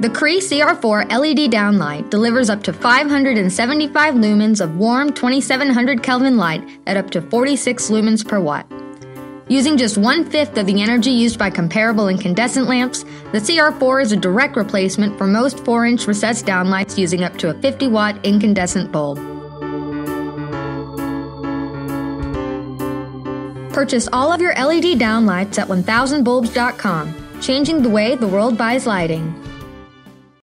The Cree CR4 LED downlight delivers up to 575 lumens of warm 2700 Kelvin light at up to 46 lumens per watt. Using just one fifth of the energy used by comparable incandescent lamps, the CR4 is a direct replacement for most 4 inch recessed downlights using up to a 50 watt incandescent bulb. Purchase all of your LED downlights at 1000bulbs.com, changing the way the world buys lighting.